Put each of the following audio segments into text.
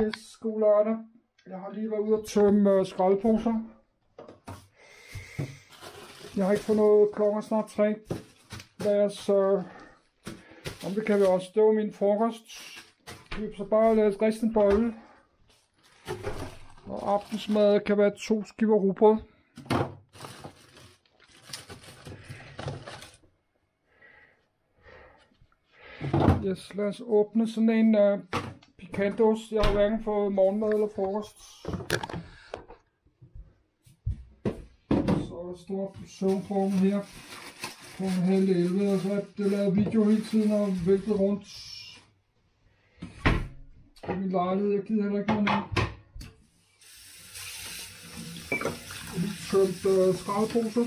Yes, god lørdag. Jeg har lige været ude og tømme øh, skraldposer. Jeg har ikke fået noget klokken snart tre. Lad os, øh, om det kan vi også. Det var min frokost. Vi så bare lade os riste en bolle. Og aftensmad kan være to skiver rugbrød. Yes, lad os åbne sådan en øh, picantost. Jeg har hverken fået morgenmad eller frokost. Så er der stor søvnform her på halv 11, og så har jeg lavet video hele tiden og væltet rundt i min lejlighed. Jeg gider heller ikke noget mere. Jeg tømt øh, skraldeposer.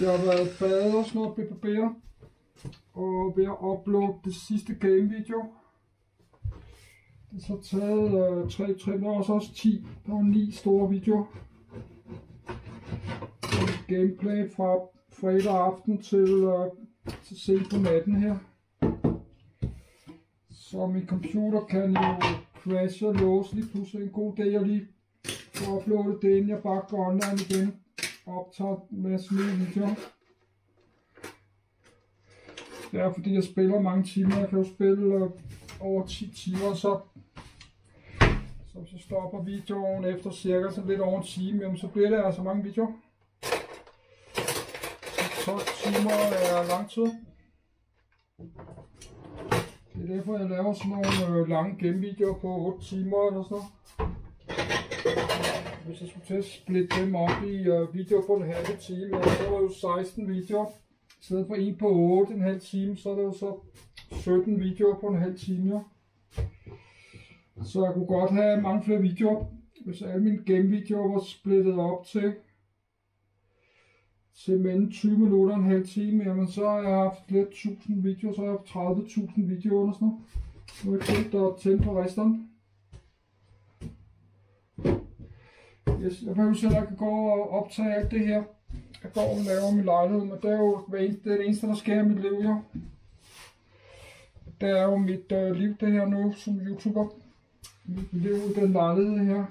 Jeg har været badet og sådan noget, BBB'er og ved at uploade det sidste game video. Det har så taget øh, 3, trin, der var også, 10, der var 9 store videoer. Gameplay fra fredag aften til, øh, til sent på natten her. Så min computer kan jo crashe og låse lige pludselig en god dag, jeg lige får uploadet det, inden jeg bare går online igen og optager en masse nye videoer. Det er fordi jeg spiller mange timer. Jeg kan jo spille øh, over 10 timer, så, så hvis jeg stopper videoen efter cirka så lidt over en time, jamen, så bliver det altså mange videoer. Så 12 timer er lang tid. Det er derfor jeg laver sådan nogle øh, lange genvideoer på 8 timer eller sådan. Hvis jeg skulle til at splitte dem op i øh, videoer på en halv time, så var det jo 16 videoer. I stedet for en på 8, en halv time, så er det jo så 17 videoer på en halv time. Ja. Så jeg kunne godt have mange flere videoer, hvis alle mine gamevideoer var splittet op til, til mellem 20 minutter og en halv time, jamen så har jeg haft lidt 1000 videoer, så har jeg haft 30.000 videoer under sådan noget. Nu er jeg tænkt at tænde på resten. Yes, jeg behøver selv at gå og optage alt det her jeg går og laver min lejlighed, men det er jo det, er det eneste, der sker i mit liv, jo. Det er jo mit øh, liv, det her nu, som YouTuber. Mit liv i den lejlighed her.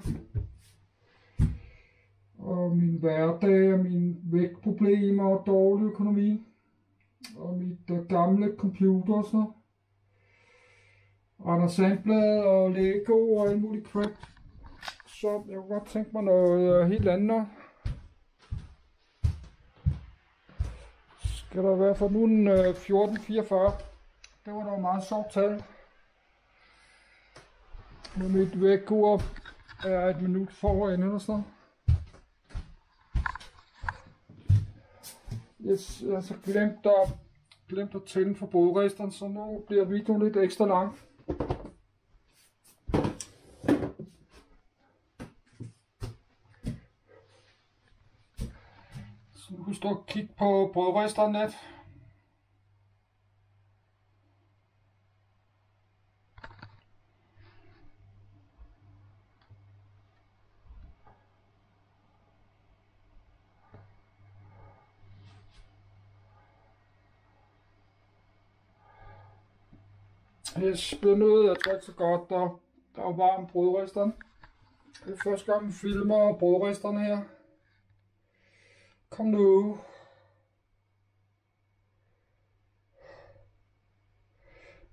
Og min hverdag, og mine vægtproblemer og dårlig økonomi. Og mit øh, gamle computer og sådan noget. Anders Sandblad og Lego og alt muligt crap. Så jeg kunne godt tænke mig noget øh, helt andet. Skal der i hvert fald nu en øh, 1444. Det var da meget sjovt tal. Med mit vægkur er et minut foran eller sådan Yes, jeg har så glemt at, glemt at tænde for bådresteren, så nu bliver videoen lidt ekstra lang. Husk at kigge på brødristeren net. Jeg spiller ud, jeg tror ikke så godt, der, der er varm brødristeren. Det er første gang, vi filmer brødristerne her. Kom nu.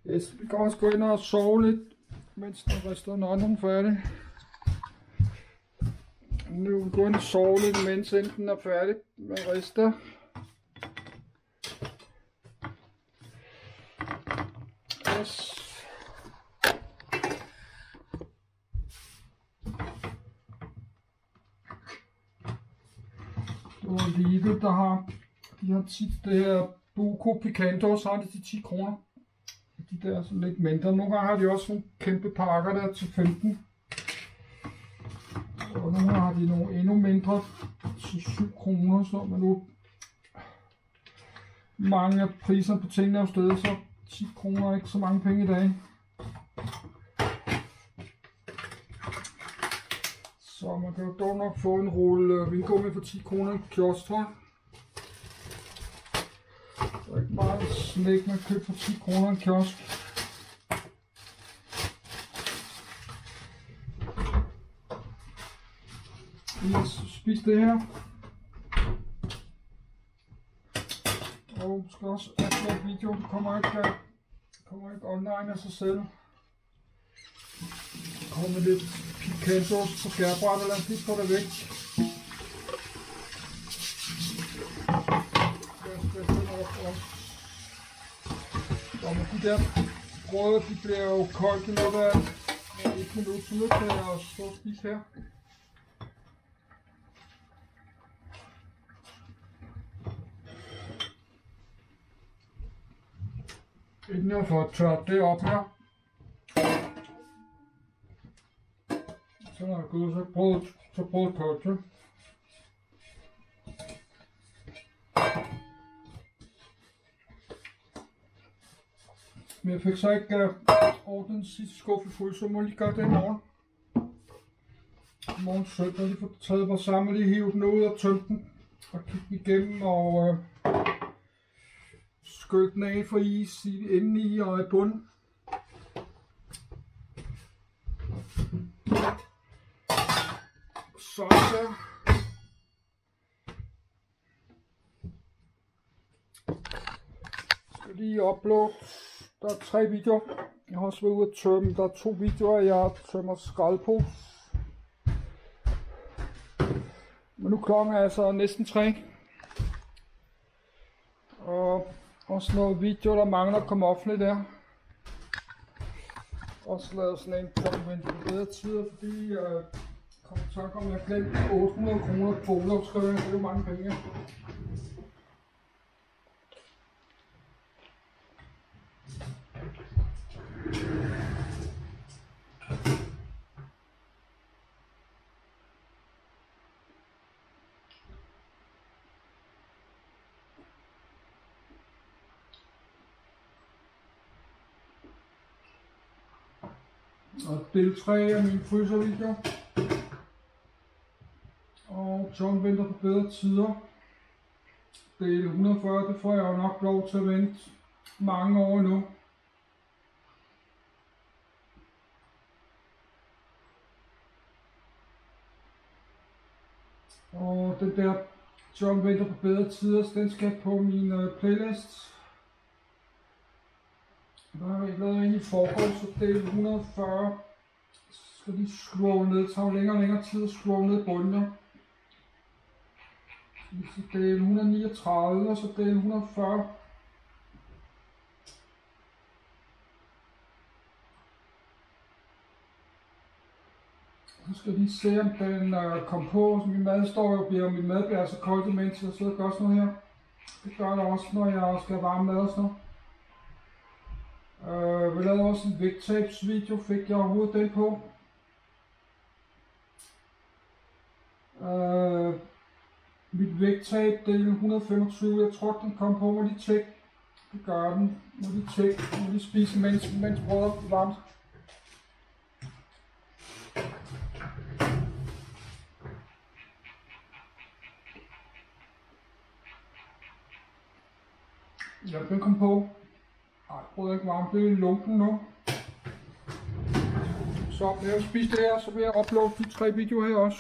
Yes, vi kan også gå ind og sove lidt, mens den en nånden færdig. Nu vil vi gå ind og sove lidt, mens enten er færdig med rister. Yes. Og der har, de har tit det her Buco Picanto, så har de til 10 kroner. De der er sådan lidt mindre. Nogle gange har de også nogle kæmpe pakker der til 15. Og nu har de nogle endnu mindre til 7 kroner, så man nu mange af priserne på tingene er jo stedet, så 10 kroner er ikke så mange penge i dag. Så man kan jo dog nok få en rulle øh, vingummi for 10 kroner i kiosk, tror jeg. Der er ikke slik, man køber for 10 kroner i kiosk. Lige spis det her. Og skal også uploade video. Det kommer ikke, der kommer ikke online af sig selv. Der kommer lidt pikantost på skærbrættet. Lad os lige få det væk. Og med de der brød, de bliver jo koldt i løbet af af et minut, så nu kan jeg også stå og spise her. Inden jeg får tørt det op her. Så når jeg gået, så brød, så brød koldt. Men jeg fik så ikke uh, ordnet den sidste skuffe fuld, så må jeg lige gøre det i morgen. I morgen søndag lige få taget mig sammen, lige hive den ud og tømme den. Og kigge den igennem og øh, uh, skylle den af for is i, inden i og i bunden. Så der. Skal lige uploade. Der er tre videoer. Jeg har også været ude at tømme. Der er to videoer, jeg tømmer skrald på. Men nu klokken er altså næsten tre. Og også noget video, der mangler at komme offentligt der. Også lavet sådan en komment på bedre tider, fordi øh, så kom jeg glemt 800 kroner på Olafskøen. Det er jo mange penge. Og del 3 af min fryservideo. Og John venter på bedre tider. Del 140, det får jeg jo nok lov til at vente mange år nu. Og den der John venter på bedre tider, den skal på min øh, playlist. Der har jeg lavet en i forhold, så er 140 skal de scrolle ned. Det tager jo længere og længere tid at scrolle ned i vi skal dele 139 og så dele 140. Nu skal vi se, om den øh, kom på. Så min mad står jo bliver, min mad bliver så koldt imens jeg sidder og gør sådan noget her. Det gør det også, når jeg skal varme mad og sådan noget. Øh, vi lavede også en vægttabsvideo, fik jeg overhovedet den på. Uh, mit vægttab, det er 125, jeg tror den kom på, må de tjekke. Det gør den, må de tjekke, må de spise, mens, mens brødet er varmt. Ja, den kom på. Ej, brødet er ikke varmt, det er lunken nu. Så når jeg spiser det her, så vil jeg uploade de tre videoer her også.